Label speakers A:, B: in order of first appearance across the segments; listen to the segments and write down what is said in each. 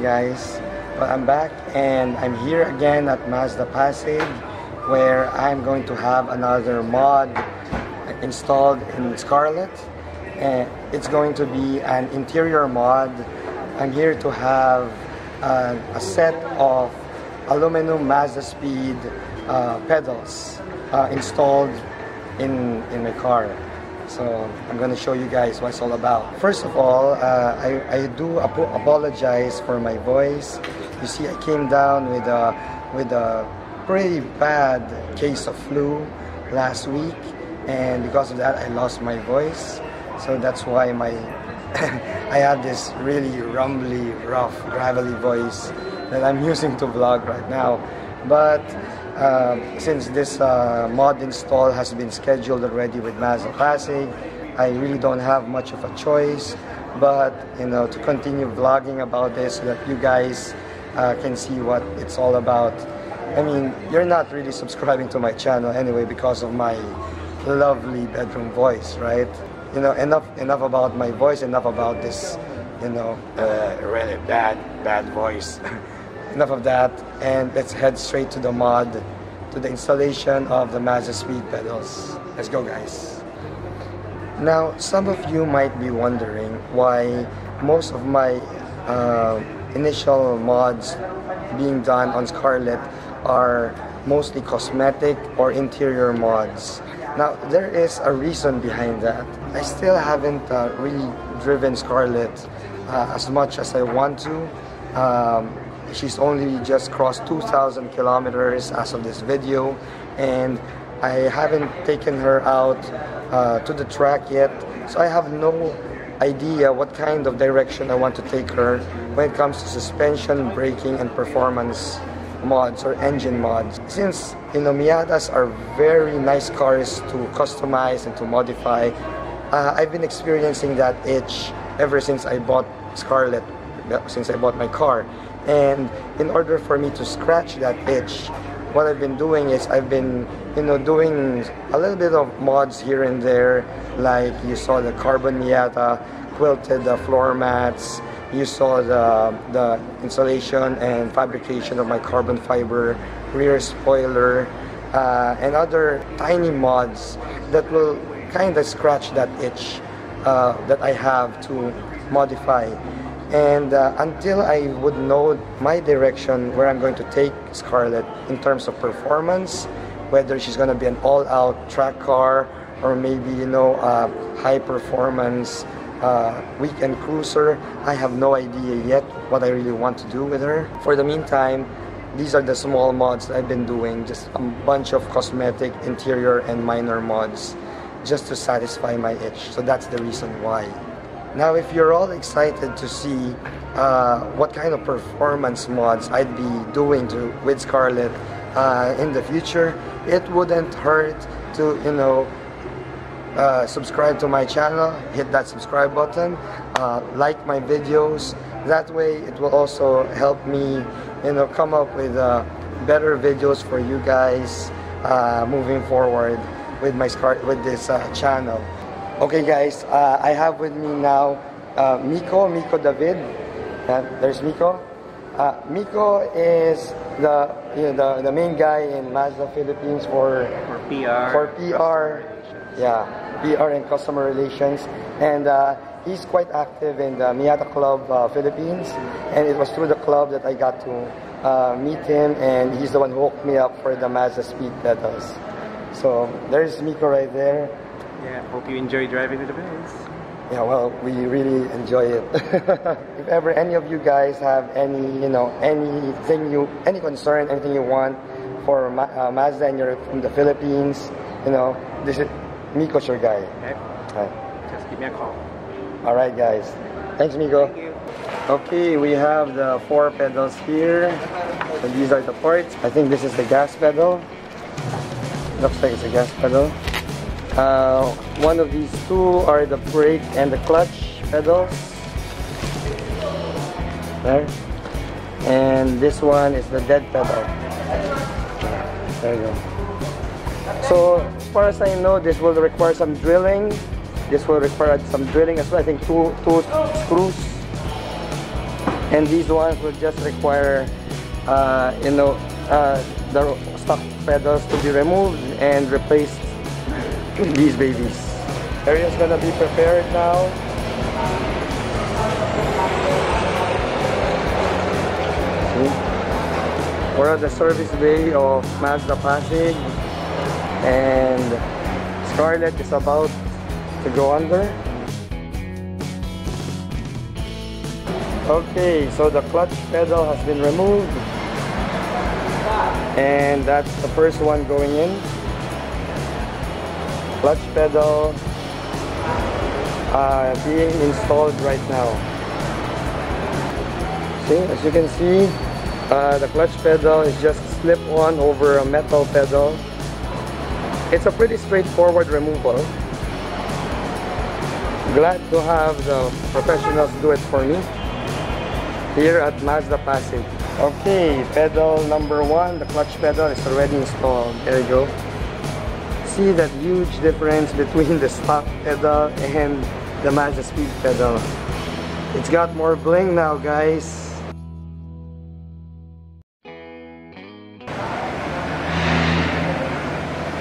A: guys, well, I'm back and I'm here again at Mazda Pasig where I'm going to have another mod installed in Scarlett and it's going to be an interior mod. I'm here to have uh, a set of aluminum Mazdaspeed uh, pedals uh, installed in, in my car. So I'm going to show you guys what it's all about. First of all, uh, I, I do ap apologize for my voice. You see, I came down with a, with a pretty bad case of flu last week and because of that I lost my voice. So that's why my I have this really rumbly, rough, gravelly voice that I'm using to vlog right now. But uh, since this uh, mod install has been scheduled already with Mazda Classic, I really don't have much of a choice but you know to continue vlogging about this so that you guys uh, can see what it's all about. I mean, you're not really subscribing to my channel anyway because of my lovely bedroom voice, right? You know, enough enough about my voice, enough about this, you know, uh, really bad bad voice. enough of that and let's head straight to the mod to the installation of the Mazdaspeed pedals. Let's go guys. Now some of you might be wondering why most of my uh, initial mods being done on Scarlett are mostly cosmetic or interior mods. Now there is a reason behind that. I still haven't uh, really driven Scarlett uh, as much as I want to. Um, She's only just crossed 2,000 kilometers as of this video and I haven't taken her out uh, to the track yet so I have no idea what kind of direction I want to take her when it comes to suspension, braking and performance mods or engine mods. Since you know Miatas are very nice cars to customize and to modify, uh, I've been experiencing that itch ever since I bought Scarlett, since I bought my car. And in order for me to scratch that itch, what I've been doing is I've been, you know, doing a little bit of mods here and there, like you saw the carbon Miata, quilted the floor mats, you saw the, the installation and fabrication of my carbon fiber rear spoiler, uh, and other tiny mods that will kind of scratch that itch uh, that I have to modify. And uh, until I would know my direction, where I'm going to take Scarlett in terms of performance, whether she's going to be an all-out track car or maybe, you know, a high-performance uh, weekend cruiser, I have no idea yet what I really want to do with her. For the meantime, these are the small mods I've been doing, just a bunch of cosmetic, interior, and minor mods just to satisfy my itch. So that's the reason why. Now, if you're all excited to see uh, what kind of performance mods I'd be doing to, with Scarlett uh, in the future, it wouldn't hurt to, you know, uh, subscribe to my channel, hit that subscribe button, uh, like my videos. That way, it will also help me, you know, come up with uh, better videos for you guys uh, moving forward with my Scar with this channel. Okay guys, uh, I have with me now uh, Miko, Miko David. Uh, there's Miko. Uh, Miko is the, you know, the the main guy in Mazda Philippines for
B: for PR.
A: For PR, yeah, PR and customer relations, and uh, he's quite active in the Miata Club uh, Philippines, and it was through the club that I got to meet him, and he's the one who hooked me up for the Mazdaspeed pedals. So there's Miko right there.
B: Yeah, hope you enjoy driving to the Philippines.
A: Yeah, well, we really enjoy it. if ever any of you guys have any, you know, anything you, any concern, anything you want for Ma uh, Mazda and you're from the Philippines, you know, this is Miko's your guy.
B: Okay. Right. Just give me a call.
A: All right, guys. Thanks, Miko.
B: Thank you.
A: Okay, we have the four pedals here. So these are the ports. I think this is the gas pedal. Looks like it's a gas pedal. Uh, one of these two are the brake and the clutch pedals. There. And this one is the dead pedal. There you go. So as far as I know, this will require some drilling. This will require some drilling as well. I think two, two screws. and these ones will just require uh, you know uh, the stock pedals to be removed and replaced these babies area is gonna be prepared now See? we're at the service bay of Mazda Pasig and Scarlett is about to go under Okay, so the clutch pedal has been removed. And that's the first one going in. Clutch pedal uh, being installed right now. See, as you can see, uh, the clutch pedal is just slip on over a metal pedal. It's a pretty straightforward removal. Glad to have the professionals do it for me here at Mazda Pasig. Okay, pedal number one, the clutch pedal is already installed. There you go. See that huge difference between the stock pedal and the Mazdaspeed pedal. It's got more bling now, guys.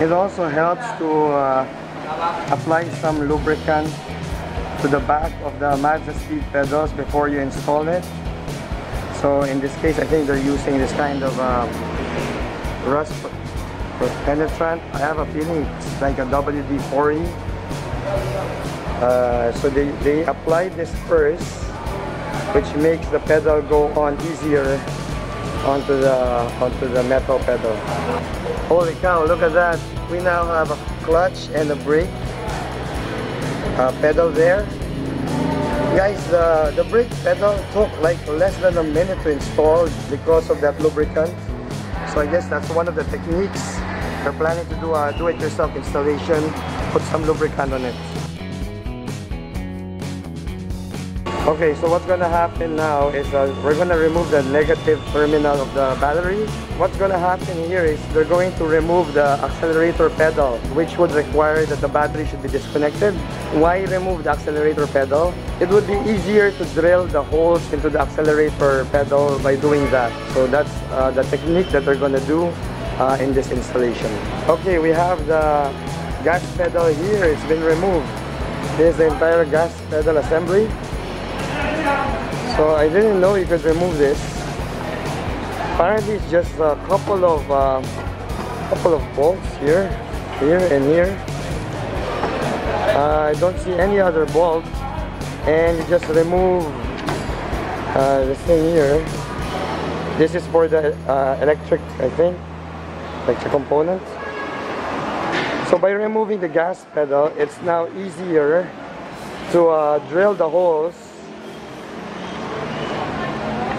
A: It also helps to uh, apply some lubricant to the back of the Mazdaspeed pedals before you install it. So in this case, I think they're using this kind of um, rust penetrant. I have a feeling it's like a WD-40. Uh, so they, they apply this first, which makes the pedal go on easier onto the onto the metal pedal. Holy cow, look at that. We now have a clutch and a brake pedal there Guys, the, the brake pedal took like less than a minute to install because of that lubricant. So I guess that's one of the techniques. They're planning to do a do-it-yourself installation, put some lubricant on it. Okay, so what's gonna happen now is uh, we're gonna remove the negative terminal of the battery. What's gonna happen here is they're going to remove the accelerator pedal, which would require that the battery should be disconnected. Why remove the accelerator pedal? It would be easier to drill the holes into the accelerator pedal by doing that. So that's uh, the technique that they're gonna do uh, in this installation. Okay, we have the gas pedal here. It's been removed. This is the entire gas pedal assembly. So I didn't know you could remove this. Apparently it's just a couple of uh, couple of bolts here, here and here. Uh, I don't see any other bolt and you just remove uh, this thing here. This is for the uh, electric, I think, electric component. So by removing the gas pedal, it's now easier to uh, drill the holes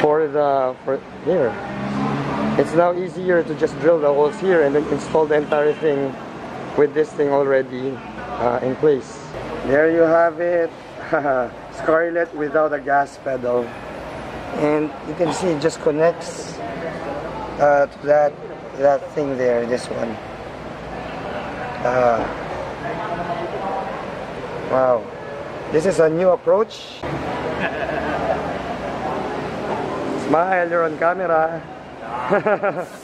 A: for the for here. It's now easier to just drill the holes here and then install the entire thing with this thing already uh, in place. There you have it. Scarlett without a gas pedal. And you can see it just connects uh, to that that thing there this one. Uh, wow. This is a new approach. Smile, you're on camera.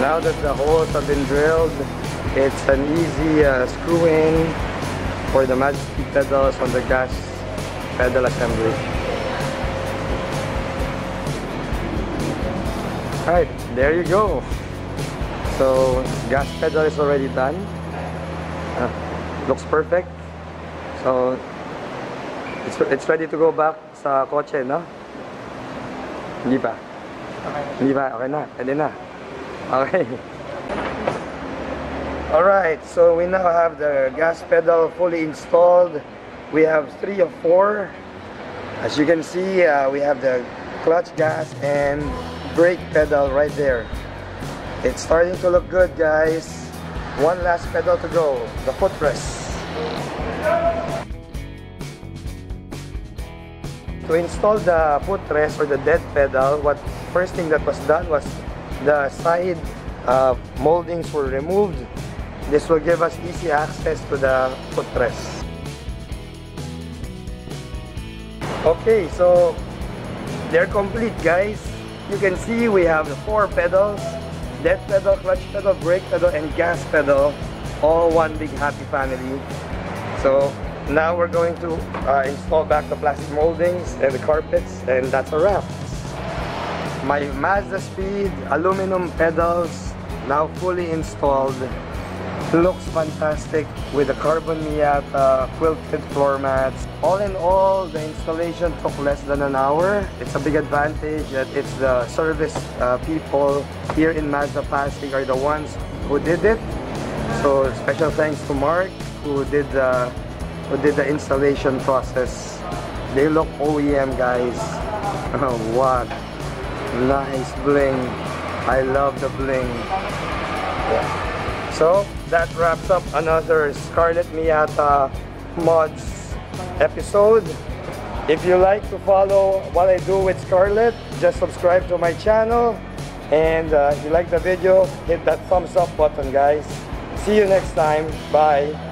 A: Now that the holes have been drilled, it's an easy uh, screw in for the Mazdaspeed pedals on the gas pedal assembly. Alright, there you go. So, gas pedal is already done. Uh, looks perfect. So, it's, it's ready to go back sa kotse, no? Hindi pa? Hindi pa? Okay na? Pwede na? Okay. Alright, so we now have the gas pedal fully installed. We have three of four. As you can see, uh, we have the clutch gas and brake pedal right there. It's starting to look good, guys. One last pedal to go, the footrest. To install the footrest or the dead pedal, what first thing that was done was the side uh, moldings were removed. This will give us easy access to the footrest. Okay, so they're complete guys. You can see we have the four pedals, dead pedal, clutch pedal, brake pedal, and gas pedal, all one big happy family. So now we're going to uh, install back the plastic moldings and the carpets, and that's a wrap. My Mazdaspeed aluminum pedals now fully installed. Looks fantastic with the carbon Miata quilted floor mats. All in all, the installation took less than an hour. It's a big advantage that it's the service uh, people here in Mazda Pasig are the ones who did it. So special thanks to Mark who did the who did the installation process. They look OEM guys. What nice bling. I love the bling. Yeah. So that wraps up another Scarlett Miata mods episode. If you like to follow what I do with Scarlett, just subscribe to my channel. And uh, if you like the video, hit that thumbs up button guys. See you next time. Bye.